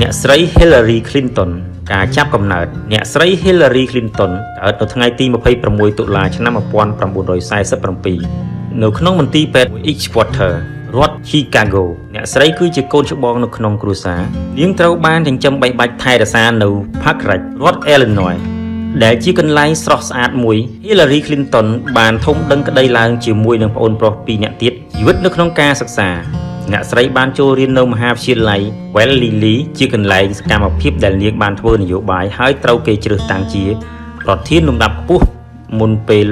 អ្នកស្រី Hillary Clinton ការចាប់កំណើតអ្នកស្រី Hillary Clinton កើតនៅថ្ងៃទី26តុលាឆ្នាំ1947នៅក្នុងមន្ទីរពេទ្យ Edgewater រដ្ឋ Chicago អ្នកស្រីគឺជាកូនច្បងនៅក្នុងគ្រួសារនាងត្រូវបានចិញ្ចឹមបីបាច់ថែរក្សានៅ Park Ridge រដ្ឋ Illinois ដែលជាកន្លែងស្រស់ស្អាតមួយ Hillary Clinton បានធំដឹងក្តីឡើងជាមួយនឹងប្អូនប្រុសពីរនាក់ទៀតជីវិតនៅក្នុងការសិក្សា អ្នកស្រីបានចូលរៀននៅមហាវិទ្យាល័យ Wellesley ជាកន្លែងសកម្មភាពដែលនាងបានធ្វើនយោបាយហើយត្រូវគេជ្រើសតាំងជាប្រធានលំដាប់ខ្ពស់មុនពេល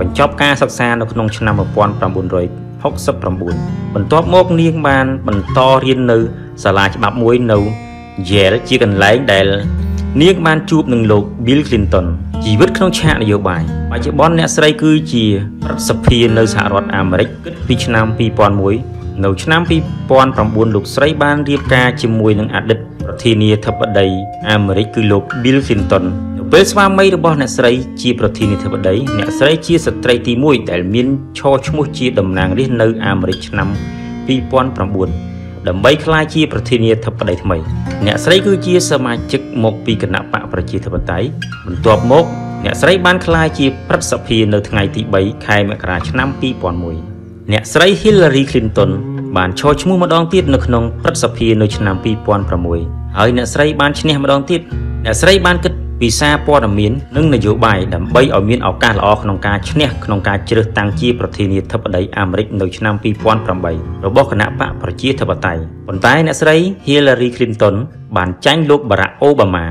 បញ្ចប់ការសិក្សានៅក្នុងឆ្នាំ1969បន្ទាប់មកនាងបានបន្តរៀននៅសាលាច្បាប់មួយនៅ Yale ជាកន្លែងដែលនាងបានជួបនឹងលោក Bill Clinton ជីវិតក្នុងឆាកនយោបាយបច្ចុប្បន្នអ្នកស្រីគឺជាប្រសិទ្ធិនៅសហរដ្ឋអាមេរិកគិតពីឆ្នាំ2001 នៅឆ្នាំ2009លោកស្រីបានរៀបការជាមួយនឹងអតីតប្រធានាធិបតីអាមេរិកគឺលោក Bill Clinton នៅពេលស្វាមីរបស់អ្នកស្រីជាប្រធានាធិបតីអ្នកស្រីជាស្ត្រីទី1ដែលមានឈរឈ្មោះជាតំណាងរាស្ត្រនៅអាមេរិកឆ្នាំ2009ដើម្បីក្លាយជាប្រធានាធិបតីថ្មីអ្នកស្រីគឺជាសមាជិកមកពីគណៈបកប្រជាធិបតេយ្យបន្ទាប់មកអ្នកស្រីបានក្លាយជាប្រតិសភានៅថ្ងៃទី3ខែមករាឆ្នាំ2001 អ្នកស្រី Hillary Clinton បានឈរឈ្មោះម្ដងទៀតនៅក្នុងព្រឹទ្ធសភានៅឆ្នាំ2006ហើយអ្នកស្រីបានឈ្នះម្ដងទៀតអ្នកស្រីបានគិតពីសារព័ត៌មាននិងនយោបាយដើម្បីឲ្យមានឱកាសល្អក្នុងការឈ្នះក្នុងការជ្រើសតាំងជាប្រធានាធិបតីអាមេរិកនៅឆ្នាំ2008របស់គណៈបកប្រជាធិបតេយ្យប៉ុន្តែអ្នកស្រី Hillary Clinton បានចាញ់លោក Barack Obama